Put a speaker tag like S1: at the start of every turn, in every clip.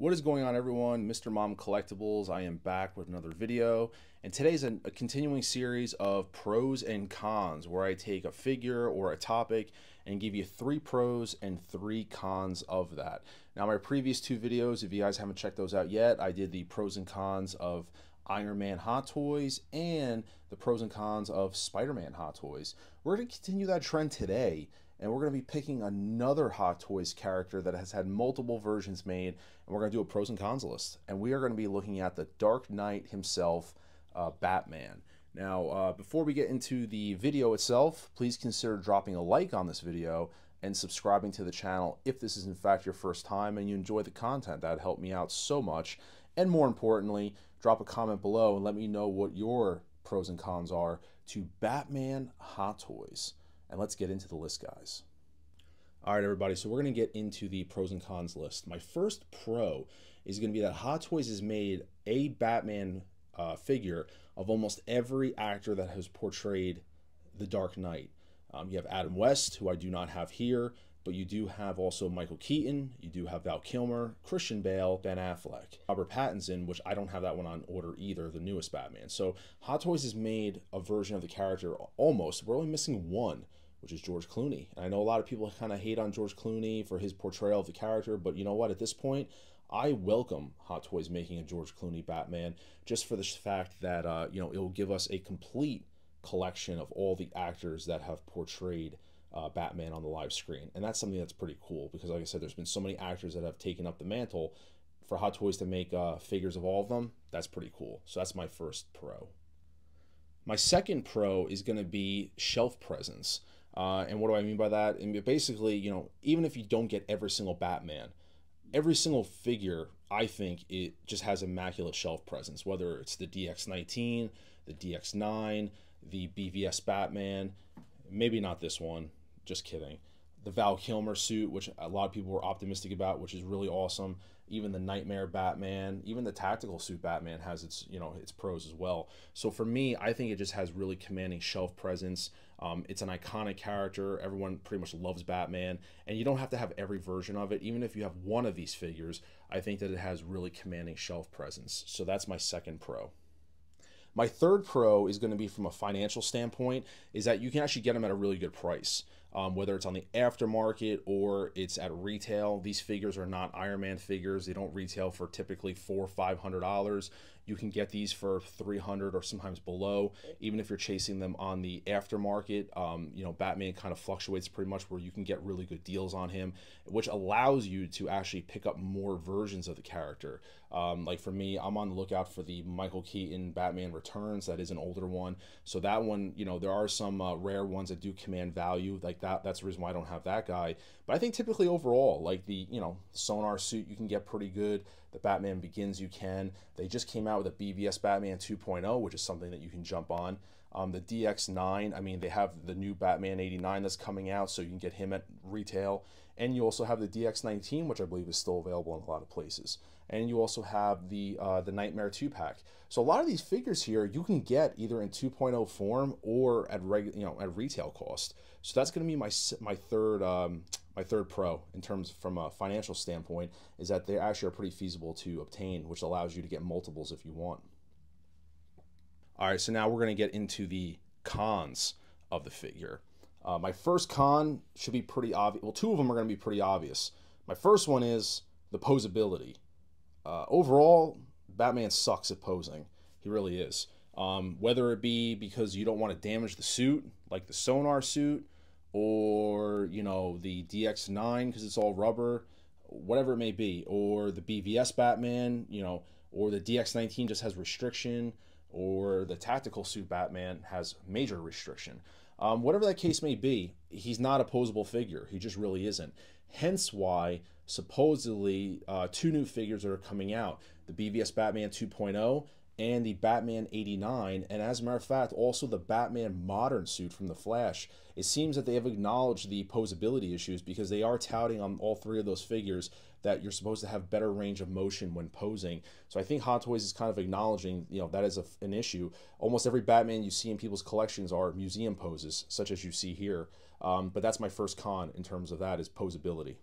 S1: What is going on everyone? Mr. Mom Collectibles. I am back with another video and today's a, a, continuing series of pros and cons where I take a figure or a topic and give you three pros and three cons of that. Now my previous two videos, if you guys haven't checked those out yet, I did the pros and cons of Iron Man Hot Toys and the pros and cons of Spider-Man Hot Toys. We're going to continue that trend today and we're going to be picking another Hot Toys character that has had multiple versions made, and we're going to do a pros and cons list. And we are going to be looking at the Dark Knight himself, uh, Batman. Now, uh, before we get into the video itself, please consider dropping a like on this video and subscribing to the channel if this is in fact your first time and you enjoy the content. That'd help me out so much. And more importantly, drop a comment below and let me know what your pros and cons are to Batman Hot Toys. And let's get into the list, guys. All right, everybody, so we're going to get into the pros and cons list. My first pro is going to be that Hot Toys has made a Batman uh, figure of almost every actor that has portrayed the Dark Knight. Um, you have Adam West, who I do not have here, but you do have also Michael Keaton, you do have Val Kilmer, Christian Bale, Ben Affleck, Robert Pattinson, which I don't have that one on order either, the newest Batman. So Hot Toys has made a version of the character almost. We're only missing one which is George Clooney. And I know a lot of people kind of hate on George Clooney for his portrayal of the character, but you know what? At this point, I welcome Hot Toys making a George Clooney Batman just for the fact that uh, you know it will give us a complete collection of all the actors that have portrayed uh, Batman on the live screen, and that's something that's pretty cool because, like I said, there's been so many actors that have taken up the mantle for Hot Toys to make uh, figures of all of them. That's pretty cool. So that's my first pro. My second pro is going to be shelf presence. Uh, and what do I mean by that? And basically, you know, even if you don't get every single Batman, every single figure, I think it just has immaculate shelf presence. Whether it's the DX19, the DX9, the BVS Batman, maybe not this one. Just kidding. The Val Kilmer suit, which a lot of people were optimistic about, which is really awesome even the Nightmare Batman, even the tactical suit Batman has its you know its pros as well. So for me, I think it just has really commanding shelf presence. Um, it's an iconic character. Everyone pretty much loves Batman, and you don't have to have every version of it. Even if you have one of these figures, I think that it has really commanding shelf presence. So that's my second pro. My third pro is going to be from a financial standpoint, is that you can actually get them at a really good price um, whether it's on the aftermarket or it's at retail. These figures are not Iron Man figures. They don't retail for typically four or five hundred dollars. You can get these for 300 or sometimes below, even if you're chasing them on the aftermarket. Um, you know, Batman kind of fluctuates pretty much where you can get really good deals on him, which allows you to actually pick up more versions of the character. Um, like for me, I'm on the lookout for the Michael Keaton Batman Returns. That is an older one. So that one, you know, there are some uh, rare ones that do command value like that. That's the reason why I don't have that guy. But I think typically overall, like the, you know, sonar suit, you can get pretty good. The Batman Begins, you can. They just came out with a BVS Batman 2.0, which is something that you can jump on. Um, the DX9, I mean, they have the new Batman 89 that's coming out, so you can get him at retail. And you also have the DX19, which I believe is still available in a lot of places. And you also have the uh, the Nightmare 2 pack. So a lot of these figures here you can get either in 2.0 form or at reg, you know at retail cost. So that's going to be my my third um, my third pro in terms from a financial standpoint is that they actually are pretty feasible to obtain, which allows you to get multiples if you want. All right, so now we're going to get into the cons of the figure. Uh, my first con should be pretty obvious. Well, two of them are going to be pretty obvious. My first one is the posability. Uh, overall, Batman sucks at posing. He really is. Um, whether it be because you don't want to damage the suit, like the sonar suit, or you know the DX9 because it's all rubber, whatever it may be, or the BVS Batman, you know, or the DX19 just has restriction, or the tactical suit Batman has major restriction. Um, whatever that case may be, he's not a posable figure. He just really isn't. Hence why supposedly uh, two new figures that are coming out: the BVS Batman 2.0 and the Batman 89, and as a matter of fact, also the Batman modern suit from The Flash. It seems that they have acknowledged the posability issues because they are touting on all three of those figures that you're supposed to have better range of motion when posing. So I think Hot Toys is kind of acknowledging, you know, that is a, an issue. Almost every Batman you see in people's collections are museum poses, such as you see here. Um, but that's my first con in terms of that is posability.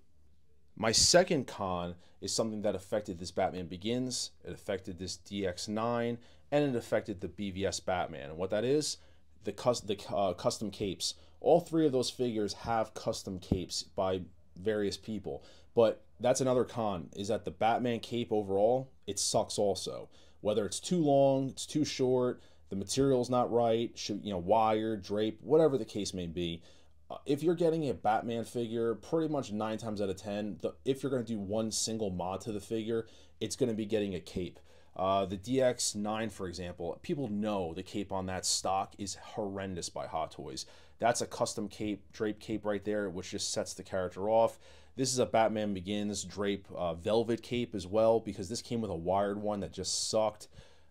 S1: My second con is something that affected this Batman Begins, it affected this DX9, and it affected the BVS Batman. And what that is, the, cus- the uh, custom capes. All three of those figures have custom capes by various people. But that's another con, is that the Batman cape overall, it sucks also. Whether it's too long, it's too short, the material's not right, should, you know, wire, drape, whatever the case may be. Uh, if you're getting a Batman figure, pretty much nine times out of ten, the, if you're going to do one single mod to the figure, it's going to be getting a cape. Uh, the DX9, for example, people know the cape on that stock is horrendous by Hot Toys. That's a custom cape, drape cape right there, which just sets the character off. This is a Batman Begins drape uh, velvet cape as well, because this came with a wired one that just sucked.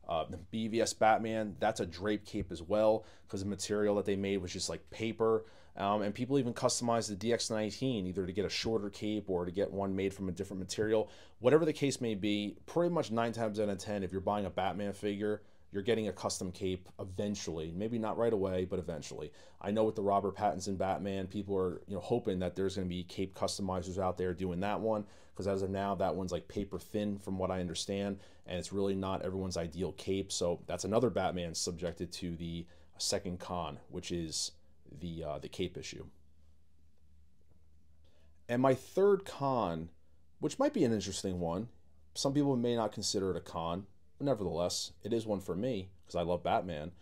S1: Uh, the BVS Batman, that's a drape cape as well, because the material that they made was just like paper. Um, and people even customize the DX19 either to get a shorter cape or to get one made from a different material. Whatever the case may be, pretty much nine times out of 10, if you're buying a Batman figure, you're getting a custom cape eventually. Maybe not right away, but eventually. I know with the Robert Pattinson Batman, people are you know hoping that there's going to be cape customizers out there doing that one because as of now, that one's like paper thin from what I understand, and it's really not everyone's ideal cape. So that's another Batman subjected to the second con, which is the uh, the cape issue. And my third con, which might be an interesting one, some people may not consider it a con, but nevertheless, it is one for me because I love Batman,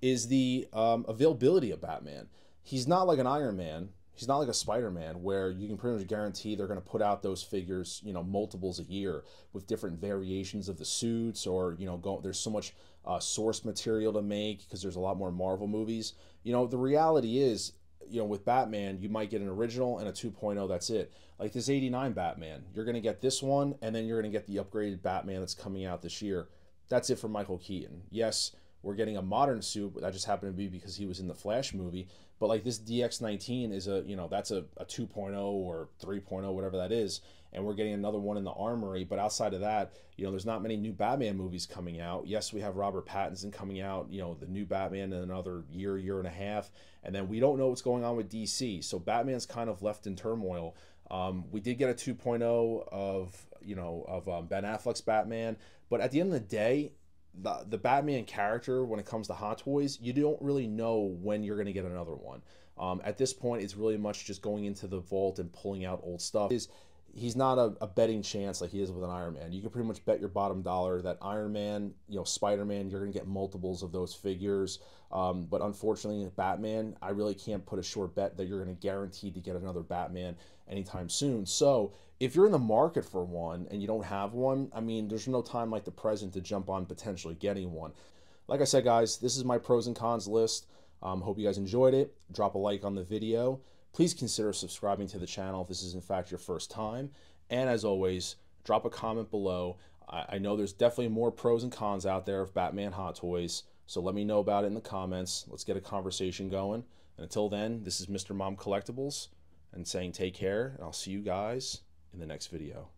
S1: is the um, availability of Batman. He's not like an Iron Man. He's not like a Spider-Man where you can pretty much guarantee they're going to put out those figures, you know, multiples a year with different variations of the suits, or you know, go, there's so much uh, source material to make because there's a lot more Marvel movies. You know, the reality is, you know, with Batman, you might get an original and a 2.0. That's it. Like this 89 Batman, you're going to get this one, and then you're going to get the upgraded Batman that's coming out this year. That's it for Michael Keaton. Yes, we're getting a modern suit, that just happened to be because he was in the Flash movie. But like this DX19 is a, you know, that's a, a 2.0 or 3.0, whatever that is. And we're getting another one in the armory. But outside of that, you know, there's not many new Batman movies coming out. Yes, we have Robert Pattinson coming out, you know, the new Batman in another year, year and a half. And then we don't know what's going on with DC. So Batman's kind of left in turmoil. Um, we did get a 2.0 of, you know, of um, Ben Affleck's Batman. But at the end of the day, the, the Batman character, when it comes to Hot Toys, you don't really know when you're going to get another one. Um, at this point, it's really much just going into the vault and pulling out old stuff. Is he's not a, a, betting chance like he is with an Iron Man. You can pretty much bet your bottom dollar that Iron Man, you know, Spider Man, you're going to get multiples of those figures. Um, but unfortunately, Batman, I really can't put a short bet that you're going to guarantee to get another Batman anytime soon. So if you're in the market for one and you don't have one, I mean, there's no time like the present to jump on potentially getting one. Like I said, guys, this is my pros and cons list. Um, hope you guys enjoyed it. Drop a like on the video. Please consider subscribing to the channel if this is in fact your first time. And as always, drop a comment below. I, I know there's definitely more pros and cons out there of Batman Hot Toys. So let me know about it in the comments. Let's get a conversation going. And until then, this is Mr. Mom Collectibles and saying take care. And I'll see you guys in the next video.